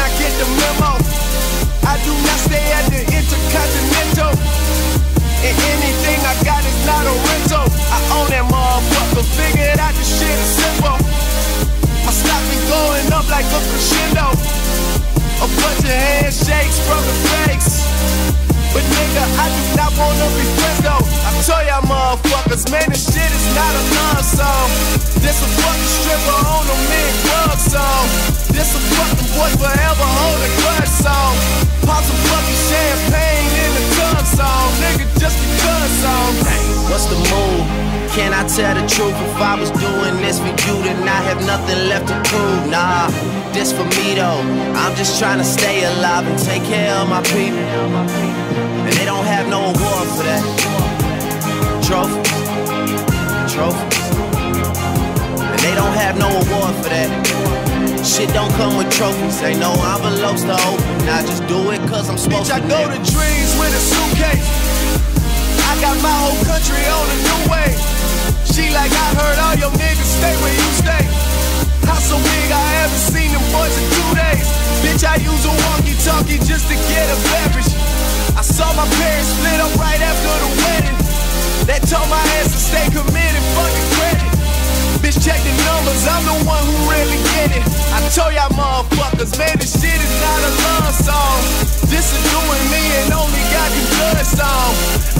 not get the memo. I do not stay at the Intercontinental. And anything I got is not a rental. I own that motherfucker, figured out this shit is simple. My stock been going up like a crescendo. A bunch of handshakes from the fakes. But nigga, I do not wanna be friends though. I tell y'all motherfuckers, man, this shit is not a love song. This a fucking stripper on tell the truth? If I was doing this for you, then I have nothing left to prove. Nah, this for me though. I'm just trying to stay alive and take care of my people. And they don't have no award for that. Trophies, trophies. And they don't have no award for that. Shit don't come with trophies. Ain't no envelopes to open. I just do it cause I'm supposed Bitch, I go to dreams with a suitcase. I got my whole country on a new way. She like, I heard all your niggas stay where you stay. House so big, I haven't seen them boys in two days. Bitch, I use a walkie-talkie just to get a beverage. I saw my parents split up right after the wedding. That told my ass to stay committed, fucking credit. Bitch, check the numbers, I'm the one who really get it. I told y'all motherfuckers, man, this shit is not a love song. This is doing me and only got you blood song.